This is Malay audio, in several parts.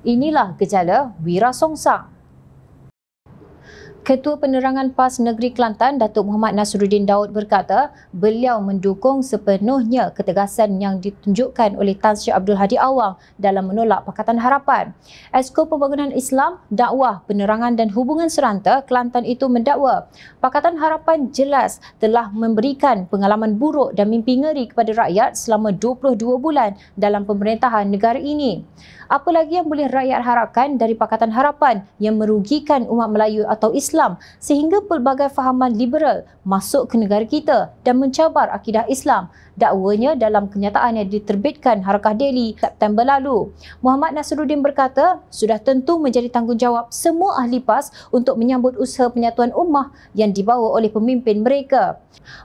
Inilah gejala wirasongsang. Ketua Penerangan PAS Negeri Kelantan Datuk Muhammad Nasruddin Daud berkata beliau mendukung sepenuhnya ketegasan yang ditunjukkan oleh Tan Sri Abdul Hadi Awang dalam menolak Pakatan Harapan. Esko Pembangunan Islam, Dakwah, Penerangan dan Hubungan Seranta Kelantan itu mendakwa Pakatan Harapan jelas telah memberikan pengalaman buruk dan mimpi ngeri kepada rakyat selama 22 bulan dalam pemerintahan negara ini. Apa lagi yang boleh rakyat harapkan dari Pakatan Harapan yang merugikan umat Melayu atau Islam sehingga pelbagai fahaman liberal masuk ke negara kita dan mencabar akidah Islam dakwanya dalam kenyataan yang diterbitkan Harakah Daily September lalu. Muhammad Nasruddin berkata, sudah tentu menjadi tanggungjawab semua ahli PAS untuk menyambut usaha penyatuan ummah yang dibawa oleh pemimpin mereka.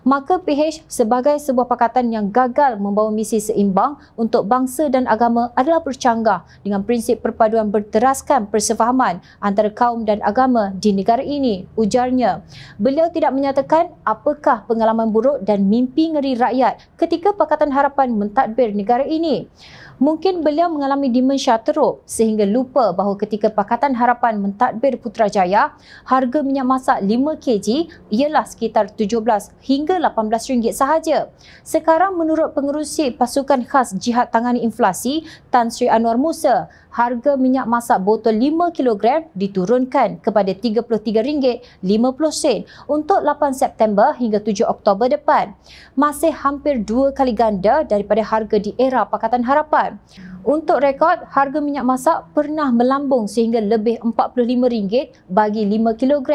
Maka PH sebagai sebuah pakatan yang gagal membawa misi seimbang untuk bangsa dan agama adalah bercanggah dengan prinsip perpaduan berteraskan persefahaman antara kaum dan agama di negara ini, ujarnya. Beliau tidak menyatakan apakah pengalaman buruk dan mimpi ngeri rakyat ketika Pakatan Harapan mentadbir negara ini. Mungkin beliau mengalami demensia teruk sehingga lupa bahawa ketika Pakatan Harapan mentadbir Putrajaya, harga minyak masak 5 kg ialah sekitar 17 hingga 18 ringgit sahaja. Sekarang menurut pengerusi pasukan khas jihad tangani inflasi Tan Sri Anwar Musa, harga minyak masak botol 5 kg diturunkan kepada RM33.50 untuk 8 September hingga 7 Oktober depan. Masih hampir dua kali ganda daripada harga di era Pakatan Harapan. Untuk rekod, harga minyak masak pernah melambung sehingga lebih RM45 bagi 5 kg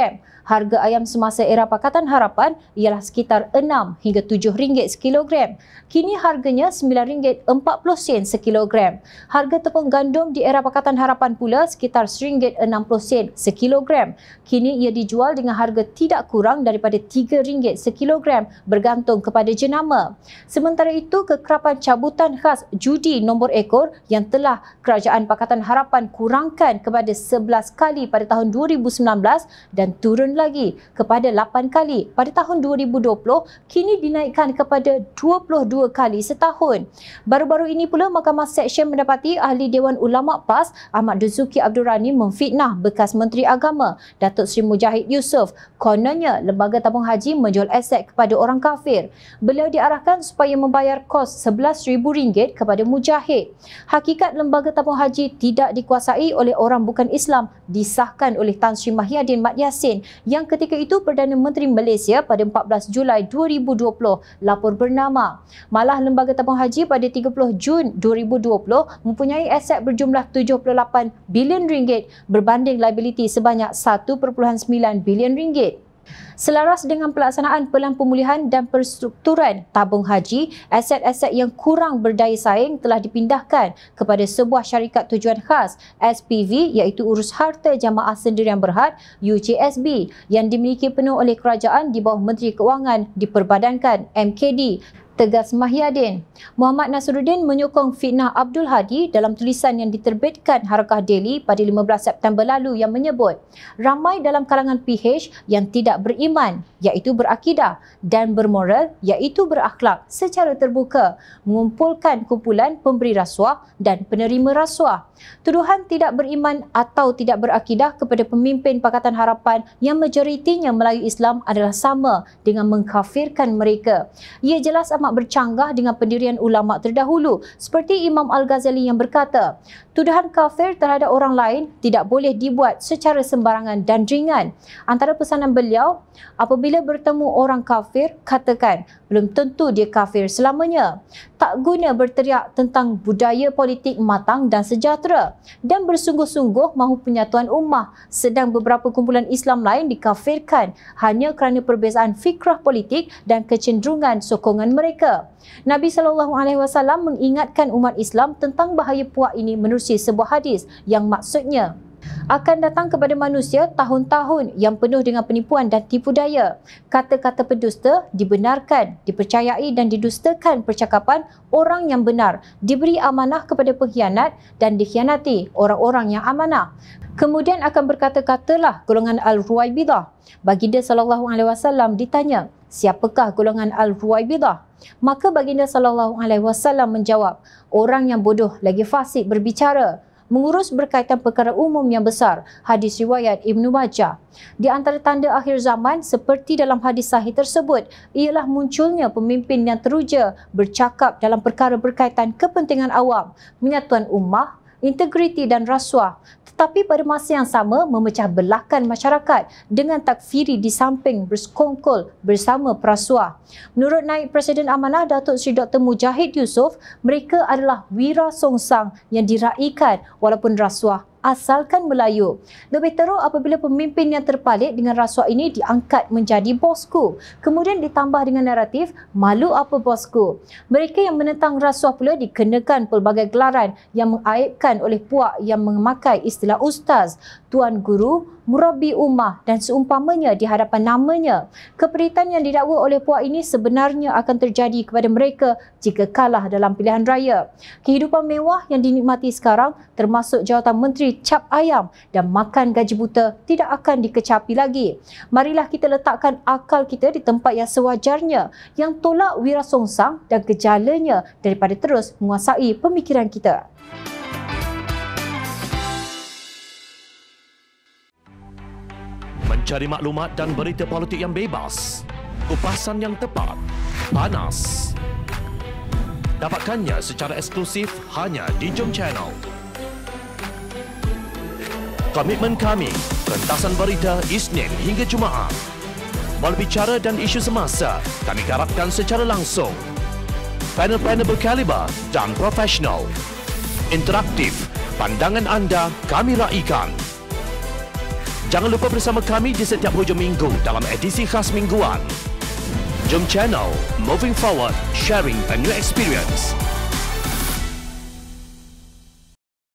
harga ayam semasa era Pakatan Harapan ialah sekitar 6 hingga 7 ringgit sekilogram. Kini harganya 9 ringgit 40 sen sekilogram. Harga tepung gandum di era Pakatan Harapan pula sekitar 1 ringgit 60 sen sekilogram. Kini ia dijual dengan harga tidak kurang daripada 3 ringgit sekilogram bergantung kepada jenama. Sementara itu, kekerapan cabutan khas judi nombor ekor yang telah Kerajaan Pakatan Harapan kurangkan kepada 11 kali pada tahun 2019 dan turun lagi kepada 8 kali pada tahun 2020 kini dinaikkan kepada 22 kali setahun. Baru-baru ini pula Mahkamah Seksyen mendapati ahli Dewan Ulama PAS Ahmad Duzuki Abdul Rani memfitnah bekas Menteri Agama Datuk Seri Mujahid Yusof. Kononnya lembaga tabung haji menjual aset kepada orang kafir. Beliau diarahkan supaya membayar kos RM11,000 kepada Mujahid. Hakikat lembaga tabung haji tidak dikuasai oleh orang bukan Islam disahkan oleh Tan Sri Mahyadin Mat Yassin yang ketika itu Perdana Menteri Malaysia pada 14 Julai 2020 lapor bernama. Malah Lembaga Tabung Haji pada 30 Jun 2020 mempunyai aset berjumlah 78 bilion ringgit berbanding liability sebanyak 1.9 bilion ringgit. Selaras dengan pelaksanaan pelan pemulihan dan perstrukturan tabung haji, aset-aset yang kurang berdaya saing telah dipindahkan kepada sebuah syarikat tujuan khas SPV iaitu Urus Harta Jamaah Sendirian Berhad UJSB yang dimiliki penuh oleh kerajaan di bawah Menteri Keuangan diperbadankan MKD tegas Mahyadin. Muhammad Nasruddin menyokong fitnah Abdul Hadi dalam tulisan yang diterbitkan Harakah Daily pada 15 September lalu yang menyebut ramai dalam kalangan PH yang tidak beriman iaitu berakidah dan bermoral iaitu berakhlak secara terbuka mengumpulkan kumpulan pemberi rasuah dan penerima rasuah. Tuduhan tidak beriman atau tidak berakidah kepada pemimpin Pakatan Harapan yang majoritinya Melayu Islam adalah sama dengan mengkafirkan mereka. Ia jelas amat bercanggah dengan pendirian ulama terdahulu seperti Imam Al-Ghazali yang berkata, tuduhan kafir terhadap orang lain tidak boleh dibuat secara sembarangan dan ringan. Antara pesanan beliau, apabila bertemu orang kafir, katakan, belum tentu dia kafir selamanya. Tak guna berteriak tentang budaya politik matang dan sejahtera dan bersungguh-sungguh mahu penyatuan ummah sedang beberapa kumpulan Islam lain dikafirkan hanya kerana perbezaan fikrah politik dan kecenderungan sokongan mereka. Nabi sallallahu alaihi wasallam mengingatkan umat Islam tentang bahaya puak ini menerusi sebuah hadis yang maksudnya akan datang kepada manusia tahun-tahun yang penuh dengan penipuan dan tipu daya. Kata-kata pendusta dibenarkan, dipercayai dan didustakan percakapan orang yang benar, diberi amanah kepada pengkhianat dan dikhianati orang-orang yang amanah. Kemudian akan berkata-katalah golongan Al-Ruwaibidah. Baginda sallallahu alaihi wasallam ditanya, siapakah golongan Al-Ruwaibidah? Maka baginda sallallahu alaihi wasallam menjawab, orang yang bodoh lagi fasik berbicara, mengurus berkaitan perkara umum yang besar. Hadis riwayat Ibn Majah. Di antara tanda akhir zaman seperti dalam hadis sahih tersebut ialah munculnya pemimpin yang teruja bercakap dalam perkara berkaitan kepentingan awam, menyatuan ummah, integriti dan rasuah tetapi pada masa yang sama memecah belahkan masyarakat dengan takfiri di samping bersekongkol bersama perasuah. Menurut Naib Presiden Amanah Datuk Seri Dr. Mujahid Yusof, mereka adalah wira songsang yang diraikan walaupun rasuah asalkan Melayu. Lebih teruk apabila pemimpin yang terpalit dengan rasuah ini diangkat menjadi bosku. Kemudian ditambah dengan naratif, malu apa bosku. Mereka yang menentang rasuah pula dikenakan pelbagai gelaran yang mengaibkan oleh puak yang memakai istilah ustaz, tuan guru, murabi ummah dan seumpamanya di hadapan namanya. Keperitan yang didakwa oleh puak ini sebenarnya akan terjadi kepada mereka jika kalah dalam pilihan raya. Kehidupan mewah yang dinikmati sekarang termasuk jawatan menteri cap ayam dan makan gaji buta tidak akan dikecapi lagi. Marilah kita letakkan akal kita di tempat yang sewajarnya yang tolak wirasongsang dan gejalanya daripada terus menguasai pemikiran kita. mencari maklumat dan berita politik yang bebas, kupasan yang tepat, panas. Dapatkannya secara eksklusif hanya di Jom Channel. Komitmen kami, pentasan berita Isnin hingga Jumaat. Berbicara dan isu semasa, kami garapkan secara langsung. Panel-panel berkaliber dan profesional. Interaktif, pandangan anda kami raikan. Jangan lupa bersama kami di setiap hujung minggu dalam edisi khas mingguan. Jom Channel, moving forward, sharing a new experience.